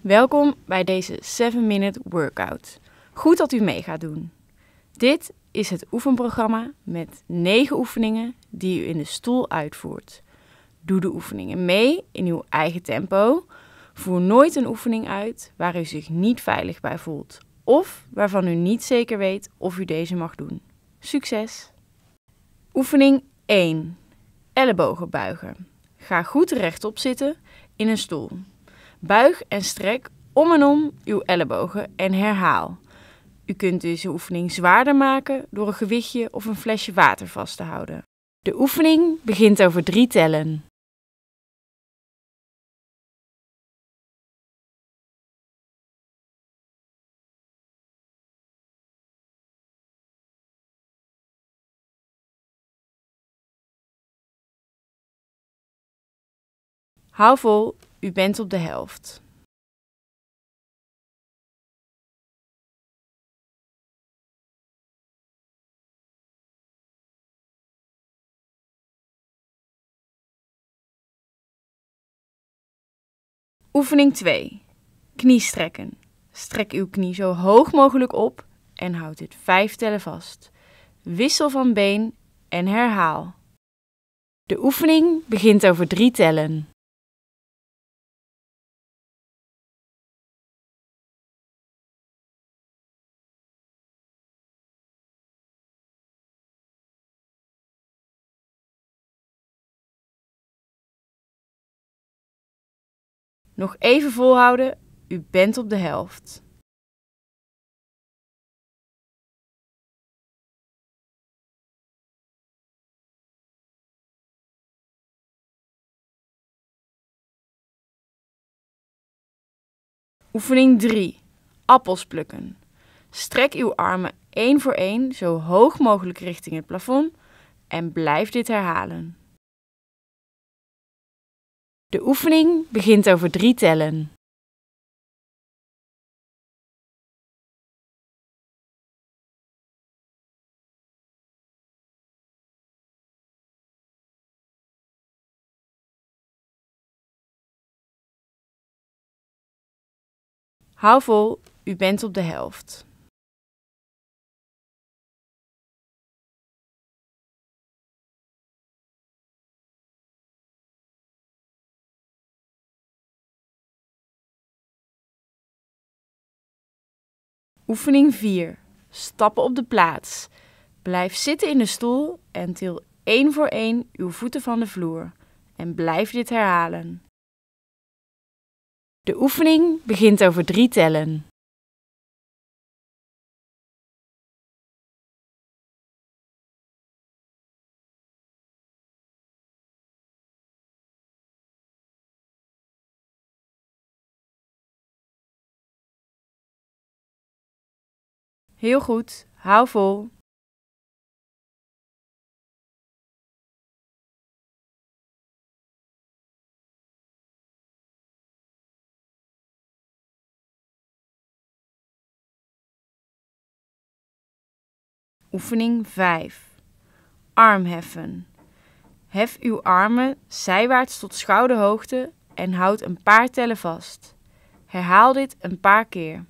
Welkom bij deze 7-minute workout. Goed dat u mee gaat doen. Dit is het oefenprogramma met 9 oefeningen die u in de stoel uitvoert. Doe de oefeningen mee in uw eigen tempo. Voer nooit een oefening uit waar u zich niet veilig bij voelt of waarvan u niet zeker weet of u deze mag doen. Succes! Oefening 1. Ellebogen buigen. Ga goed rechtop zitten in een stoel. Buig en strek om en om uw ellebogen en herhaal. U kunt deze oefening zwaarder maken door een gewichtje of een flesje water vast te houden. De oefening begint over drie tellen. Hou vol, u bent op de helft. Oefening 2. Kniestrekken. Strek uw knie zo hoog mogelijk op en houd dit 5 tellen vast. Wissel van been en herhaal. De oefening begint over 3 tellen. Nog even volhouden, u bent op de helft. Oefening 3. Appels plukken. Strek uw armen één voor één zo hoog mogelijk richting het plafond en blijf dit herhalen. De oefening begint over drie tellen. Hou vol, u bent op de helft. Oefening 4. Stappen op de plaats. Blijf zitten in de stoel en til één voor één uw voeten van de vloer. En blijf dit herhalen. De oefening begint over drie tellen. Heel goed, hou vol. Oefening 5. Armheffen. Hef uw armen zijwaarts tot schouderhoogte en houd een paar tellen vast. Herhaal dit een paar keer.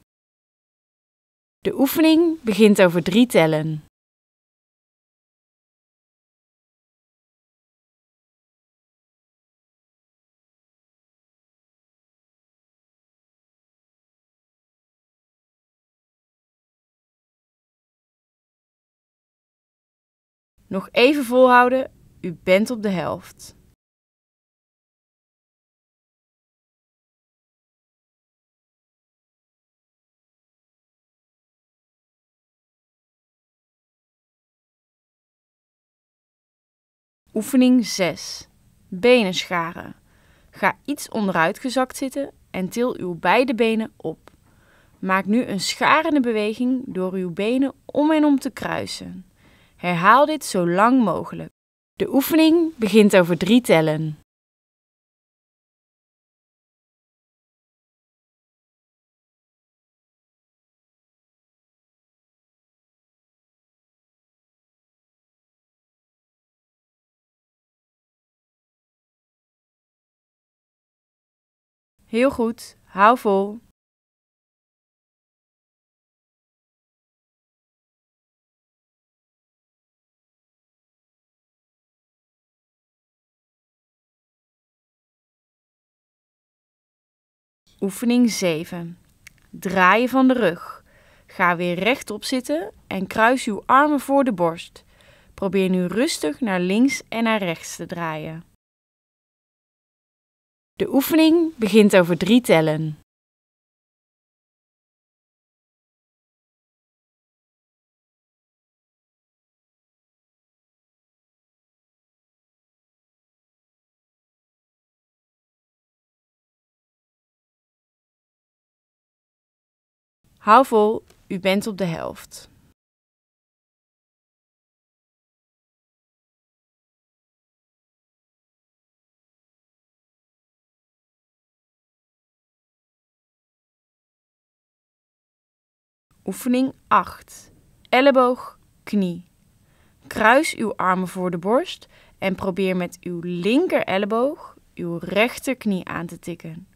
De oefening begint over drie tellen. Nog even volhouden, u bent op de helft. Oefening 6. Benen scharen. Ga iets onderuit gezakt zitten en til uw beide benen op. Maak nu een scharende beweging door uw benen om en om te kruisen. Herhaal dit zo lang mogelijk. De oefening begint over drie tellen. Heel goed, Hou vol. Oefening 7. Draaien van de rug. Ga weer rechtop zitten en kruis uw armen voor de borst. Probeer nu rustig naar links en naar rechts te draaien. De oefening begint over drie tellen. Hou vol, u bent op de helft. Oefening 8. Elleboog, knie. Kruis uw armen voor de borst en probeer met uw linker elleboog uw rechterknie aan te tikken.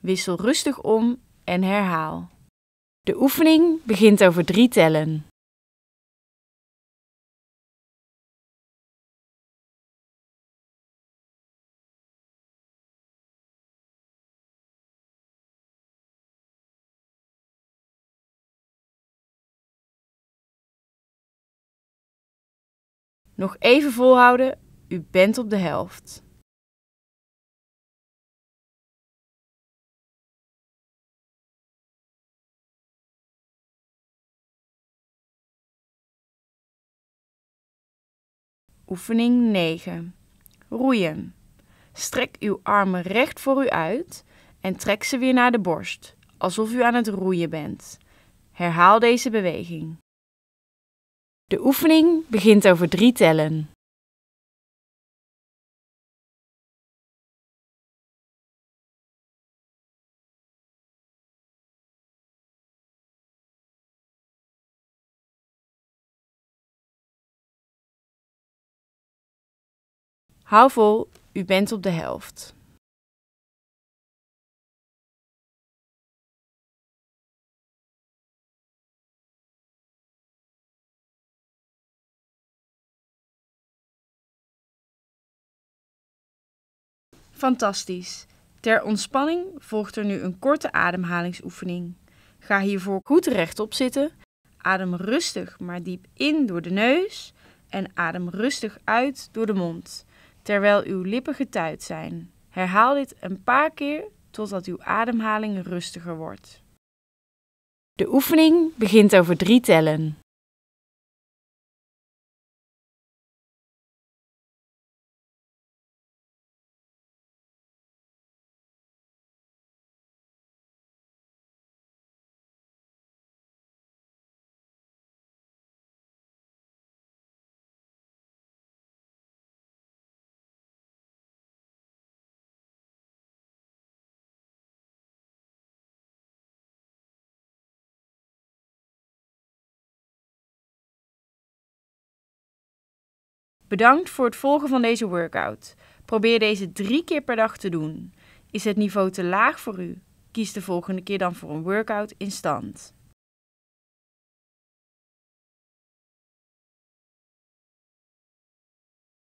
Wissel rustig om en herhaal. De oefening begint over drie tellen. Nog even volhouden, u bent op de helft. Oefening 9. Roeien. Strek uw armen recht voor u uit en trek ze weer naar de borst, alsof u aan het roeien bent. Herhaal deze beweging. De oefening begint over drie tellen. Hou vol, u bent op de helft. Fantastisch. Ter ontspanning volgt er nu een korte ademhalingsoefening. Ga hiervoor goed rechtop zitten. Adem rustig maar diep in door de neus en adem rustig uit door de mond, terwijl uw lippen getuid zijn. Herhaal dit een paar keer totdat uw ademhaling rustiger wordt. De oefening begint over drie tellen. Bedankt voor het volgen van deze workout. Probeer deze drie keer per dag te doen. Is het niveau te laag voor u? Kies de volgende keer dan voor een workout in stand.